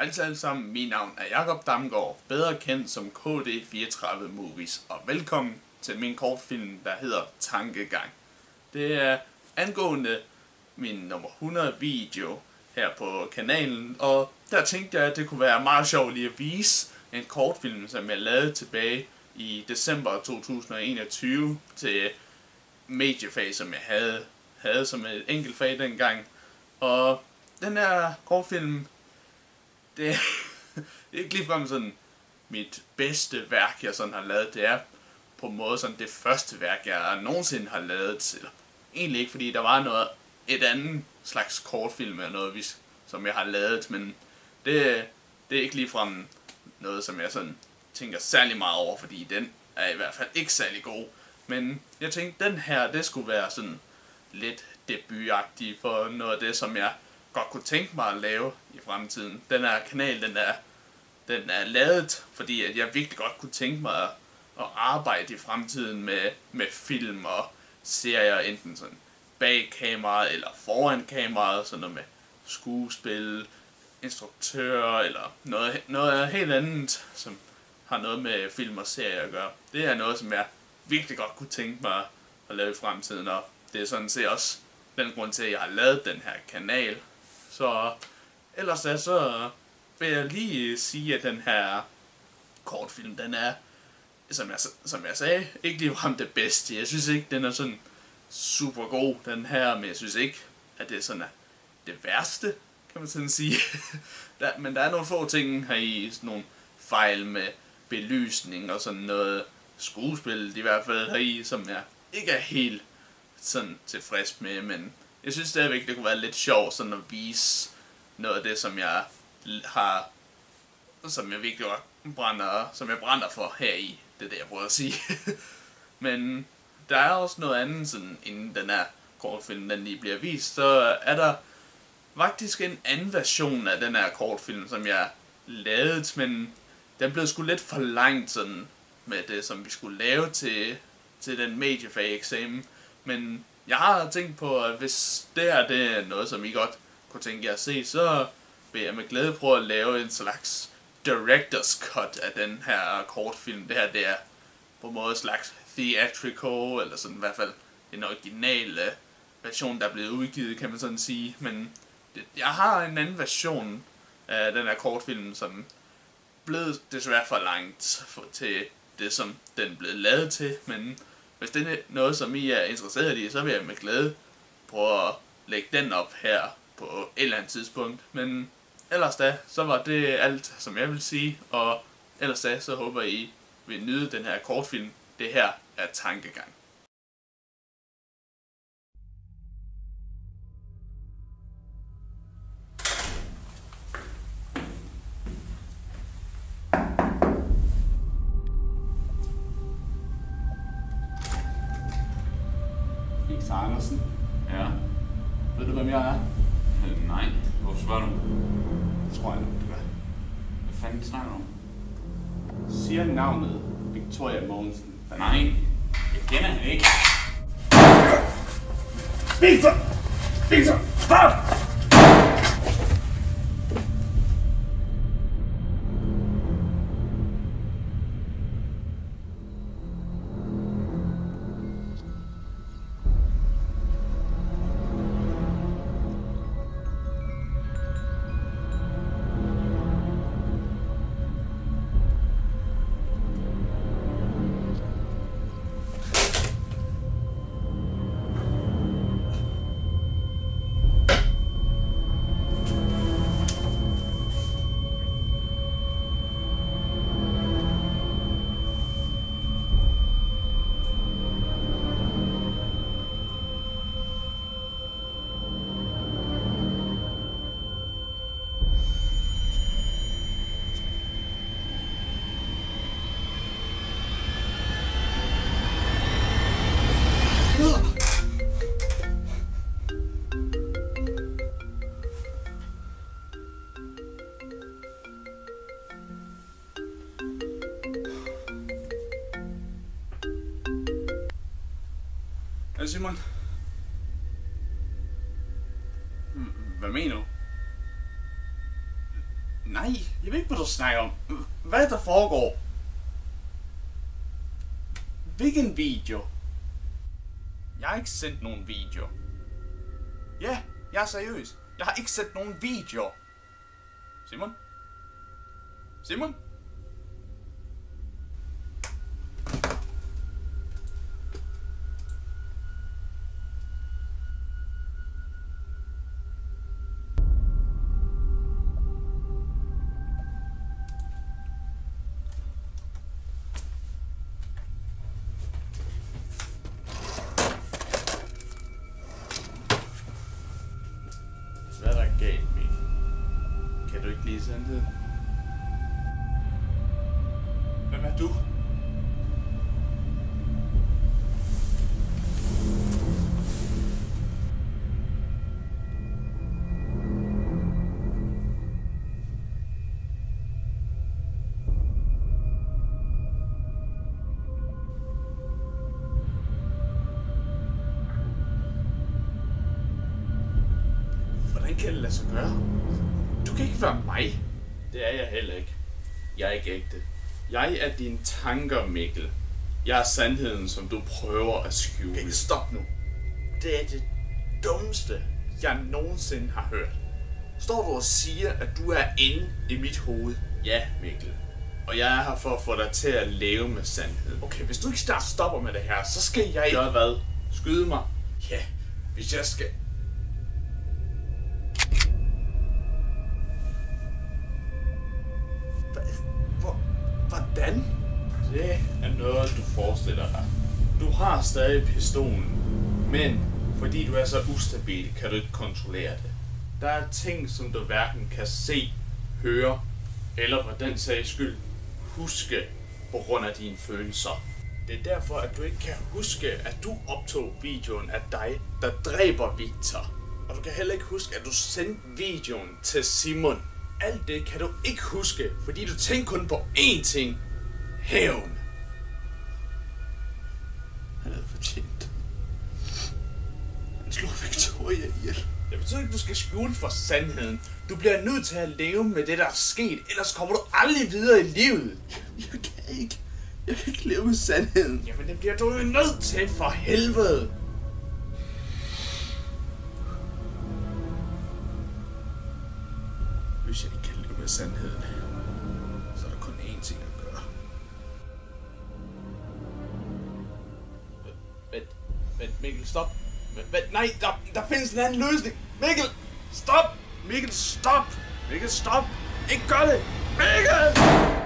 Hej alle sammen, mit navn er Jakob Damgaard, bedre kendt som KD34 Movies, og velkommen til min kortfilm, der hedder Tankegang. Det er angående min nummer 100 video her på kanalen, og der tænkte jeg, at det kunne være meget sjovt lige at vise en kortfilm, som jeg lavede tilbage i december 2021 til mediefag, som jeg havde, havde som et enkelt fag dengang. Og den her kortfilm det, er, det er ikke ligefrem sådan mit bedste værk, jeg sådan har lavet. Det er på en måde sådan det første værk, jeg nogensinde har lavet til. Egentlig ikke, fordi der var noget, et andet slags kortfilm eller noget, vi, som jeg har lavet, men det, det er ikke ligefrem noget, som jeg sådan tænker særlig meget over, fordi den er i hvert fald ikke særlig god. Men jeg tænkte, den her, det skulle være sådan lidt debutagtig for noget af det, som jeg godt kunne tænke mig at lave i fremtiden. Den her kanal, den er, den er lavet, fordi at jeg virkelig godt kunne tænke mig at, at arbejde i fremtiden med, med film og serier, enten sådan bag kameraet eller foran kameraet, sådan noget med skuespil, instruktør eller noget, noget helt andet, som har noget med film og serier at gøre. Det er noget, som jeg virkelig godt kunne tænke mig at lave i fremtiden, og det er sådan set også den grund til, at jeg har lavet den her kanal, så ellers er så vil jeg lige sige, at den her kortfilm, den er, som jeg, som jeg sagde, ikke ligefrem det bedste. Jeg synes ikke, den er sådan super god, den her, men jeg synes ikke, at det er sådan er det værste, kan man sådan sige. der, men der er nogle få ting her i, sådan nogle fejl med belysning og sådan noget skuespil, i hvert fald her i, som jeg ikke er helt sådan tilfreds med, men jeg synes stadigvæk, det kunne være lidt sjovt sådan at vise noget af det, som jeg har, som jeg virkelig brænder, som jeg brænder for her i. Det er det, jeg prøver at sige. Men der er også noget andet, sådan, inden den her kortfilm den lige bliver vist, så er der faktisk en anden version af den her kortfilm, som jeg lavede, men den blev sgu lidt for langt sådan med det, som vi skulle lave til, til den mediefag eksamen. Men jeg har tænkt på, at hvis det her det er noget, som I godt kunne tænke jer at se, så vil jeg med glæde prøve at lave en slags director's cut af den her kortfilm. Det her det er på en måde en slags theatrical, eller sådan i hvert fald en original øh, version, der er blevet udgivet, kan man sådan sige. Men det, jeg har en anden version af den her kortfilm, som blev desværre for langt for, til det, som den blev lavet til, men hvis det er noget, som I er interesseret i, så vil jeg med glæde prøve at lægge den op her på et eller andet tidspunkt. Men ellers da, så var det alt, som jeg vil sige. Og ellers da, så håber I vil nyde den her kortfilm. Det her er Tankegang. Victor Andersen. Ja. Ved du, hvem jeg er? Øh, nej. Hvorfor spørger du? Det tror jeg nok, du gør. Hvad fanden snakker du om? Siger navnet Victoria Mogensen. Nej. Jeg kender hende ikke. Victor! Victor! Stop! Hvad Simon? Hvad mener du? Nej, jeg ved ikke, hvad du snakker om. Hvad er der foregår? Hvilken video? Jeg har ikke sendt nogen video. Ja, jeg er seriøs. Jeg har ikke sendt nogen video. Simon? Simon? Sandheden? Hvem er du? Hvordan kan det lade sig gøre? Du kan ikke være mig. Det er jeg heller ikke. Jeg er ikke ægte. Jeg er dine tanker, Mikkel. Jeg er sandheden, som du prøver at skjule. Okay, stop nu. Det er det dummeste, jeg nogensinde har hørt. Står du og siger, at du er inde i mit hoved? Ja, Mikkel. Og jeg er her for at få dig til at leve med sandheden. Okay, hvis du ikke snart stopper med det her, så skal jeg... Gør hvad? Skyde mig? Ja, hvis jeg skal... noget, du forestiller dig. Du har stadig pistolen, men fordi du er så ustabil, kan du ikke kontrollere det. Der er ting, som du hverken kan se, høre, eller for den sags skyld, huske på grund af dine følelser. Det er derfor, at du ikke kan huske, at du optog videoen af dig, der dræber Victor. Og du kan heller ikke huske, at du sendte videoen til Simon. Alt det kan du ikke huske, fordi du tænker kun på én ting. Hævn. Fortjent. Han slog Victoria ihjel. Det betyder ikke, at du skal skjule for sandheden. Du bliver nødt til at leve med det, der er sket, ellers kommer du aldrig videre i livet. Jeg kan ikke. Jeg kan ikke leve med sandheden. Jamen, det bliver du jo nødt til for helvede. Hvis jeg ikke kan leve med sandheden, Mikkel, stop. Vent, nej, der, der findes en anden løsning. Mikkel, stop! Mikkel, stop! Mikkel, stop! Ikke gør det! Mikkel!